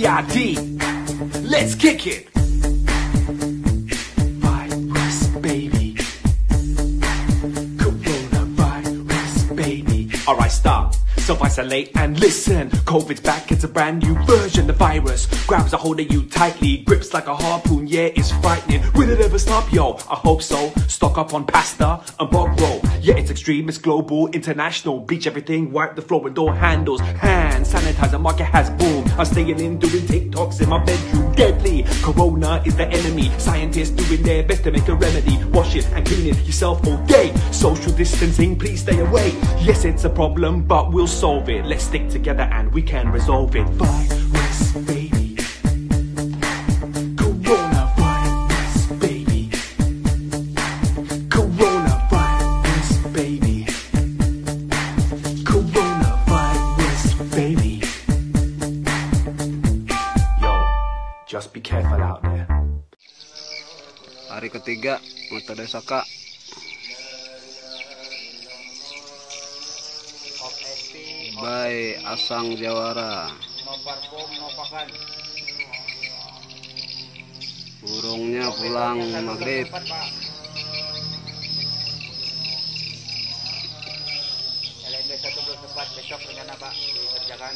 B-I-D. Let's kick it. Virus, baby. Coronavirus, baby. Alright, stop. Self-isolate and listen. COVID's back, it's a brand new version. The virus grabs a hold of you tightly, grips like a harpoon. Yeah, it's frightening. Will it ever stop, yo? I hope so. Stock up on pasta and bog roll. Yeah, it's extreme, it's global, international. Bleach everything, wipe the floor and door handles. Hand sanitizer market has boomed. I'm staying in doing TikToks in my bedroom. Deadly. Corona is the enemy. Scientists doing their best to make a remedy. Wash it and clean it yourself all day. Social distancing, please stay away. Yes, it's a problem, but we'll solve it. Let's stick together and we can resolve it. Virus, baby. Coronavirus, baby. Coronavirus, baby. Coronavirus, baby. Yo, just be careful out there. Hari ketiga metode Saka. By Asang Jawara. Burungnya pulang maghrib. LMB 124 besok rencana Pak dikerjakan.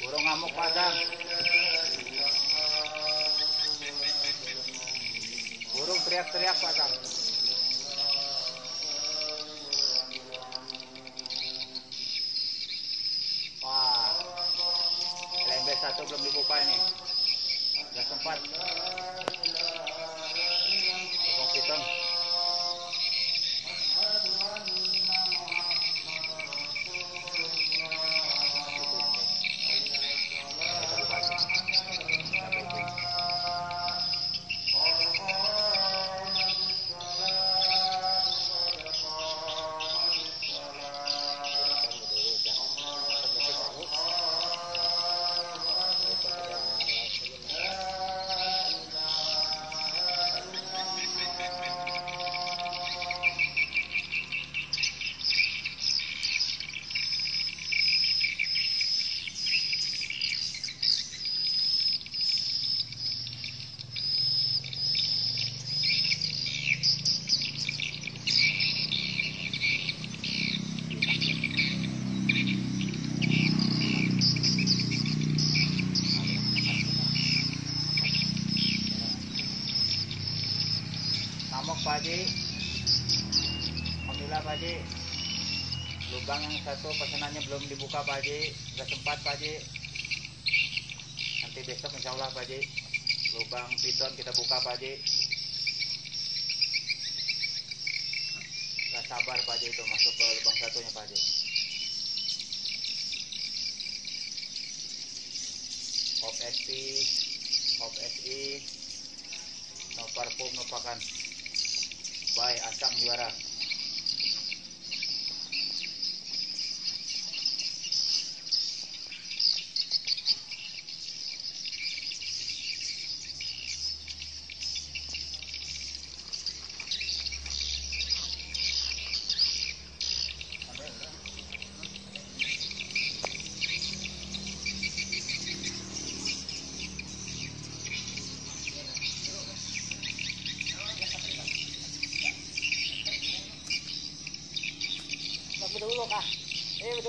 Burung ngamuk padang. Burung teriak-teriak padang. 1 belum dibuka ini. Udah sempat. Pak Haji. Alhamdulillah Pak Haji. Lubang yang satu pesanannya belum dibuka Pak Haji. Sudah sempat Pak Haji. Nanti besok insya Allah Pak Haji. Lubang piton kita buka Pak Haji. Sabar Pak Haji itu masuk ke lubang satunya Pak Haji. Hop SP, Hop SI, no parfum, no pakan. Bye, asam juara.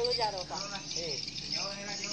老家的话，哎。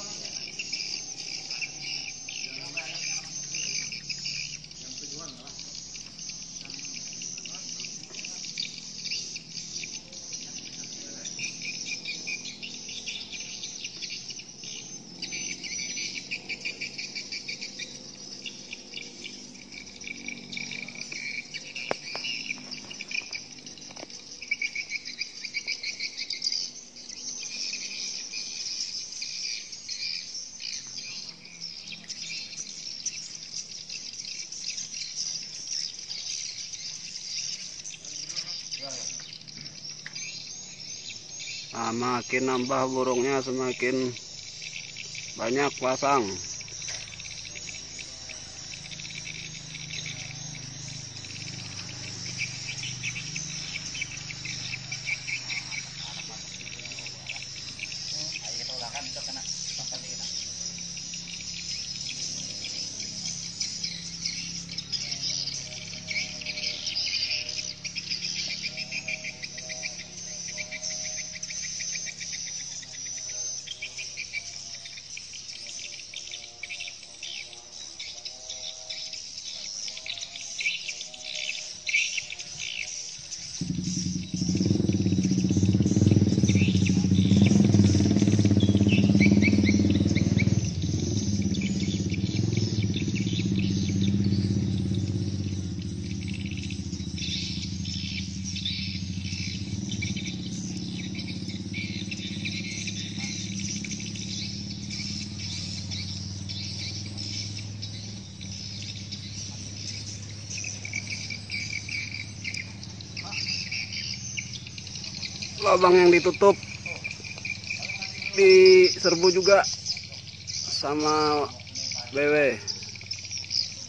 Ah, makin nambah burungnya semakin banyak pasang. Lubang yang ditutup. Diserbu juga. Sama BW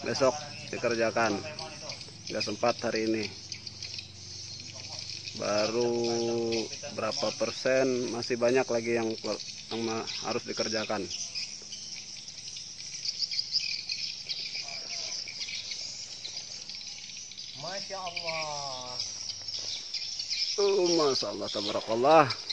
besok dikerjakan. Nggak sempat hari ini. Baru berapa persen masih banyak lagi yang, yang harus dikerjakan. Masya Allah Oh, Masya Allah, tabarakallah.